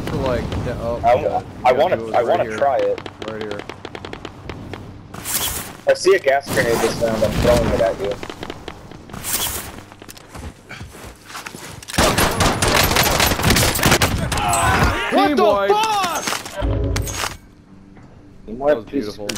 good for like. Yeah, oh, I, yeah, I want to. I right want to try it. Right here. I see a gas grenade this round. I'm throwing it at you. What Team the wipe. fuck? You That was beautiful.